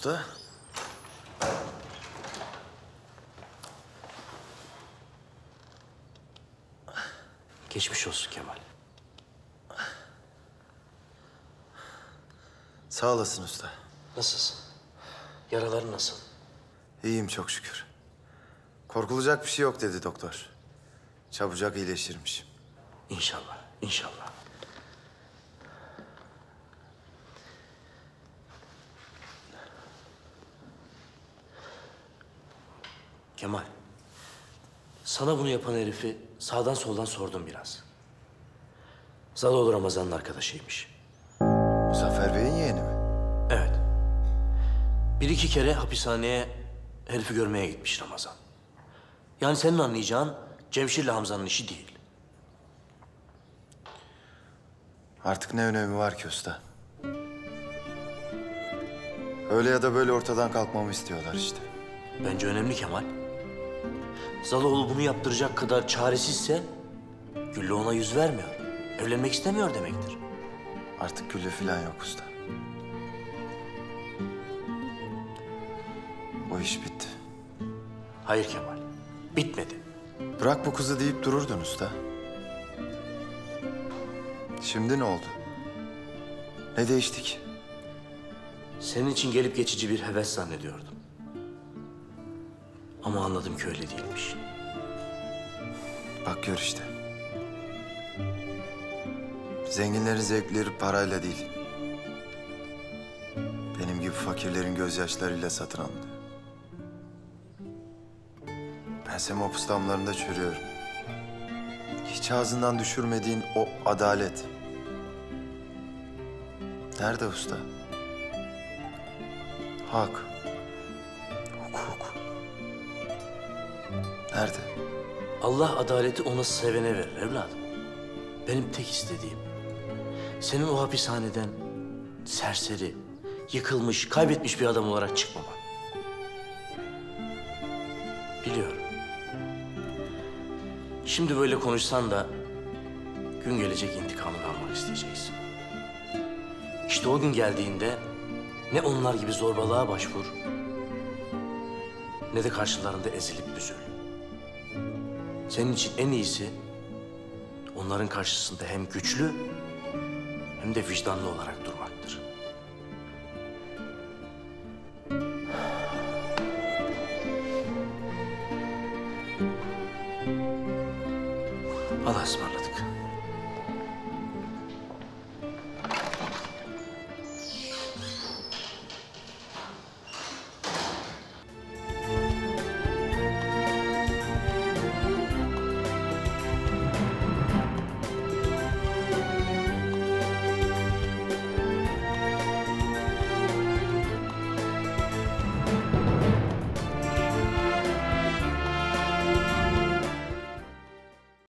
usta? Geçmiş olsun Kemal. Sağ olasın usta. Nasılsın? Yaraların nasıl? İyiyim çok şükür. Korkulacak bir şey yok dedi doktor. Çabucak iyileşirmiş. İnşallah, inşallah. Kemal, sana bunu yapan herifi sağdan soldan sordum biraz. Zaloğlu Ramazan'ın arkadaşıymış. Muzaffer Bey'in yeğeni mi? Evet. Bir iki kere hapishaneye herifi görmeye gitmiş Ramazan. Yani senin anlayacağın Cemşir'le Hamza'nın işi değil. Artık ne önemi var ki usta? Öyle ya da böyle ortadan kalkmamı istiyorlar işte. Bence önemli Kemal. Zaloğlu bunu yaptıracak kadar çaresizse Güllü ona yüz vermiyor. Evlenmek istemiyor demektir. Artık güllü falan yok usta. O iş bitti. Hayır Kemal. Bitmedi. Bırak bu kızı deyip dururdun usta. Şimdi ne oldu? Ne değişti ki? Senin için gelip geçici bir heves zannediyordum. Ama anladım ki öyle değilmiş. Bak gör işte. Zenginlerin zevkleri parayla değil. Benim gibi fakirlerin gözyaşlarıyla satın alınıyor. Ben Semopus damlarında çürüyorum. Hiç ağzından düşürmediğin o adalet. Nerede usta? Hak. Nerede? Allah adaleti ona sevene verir evladım. Benim tek istediğim senin o hapishaneden serseri, yıkılmış, kaybetmiş bir adam olarak çıkmaman. Biliyorum. Şimdi böyle konuşsan da gün gelecek intikamını almak isteyeceksin. İşte o gün geldiğinde ne onlar gibi zorbalığa başvur ne de karşılarında ezilip büzül. Senin için en iyisi onların karşısında hem güçlü hem de vicdanlı olarak durmaktır. Allah'a ısmarladık.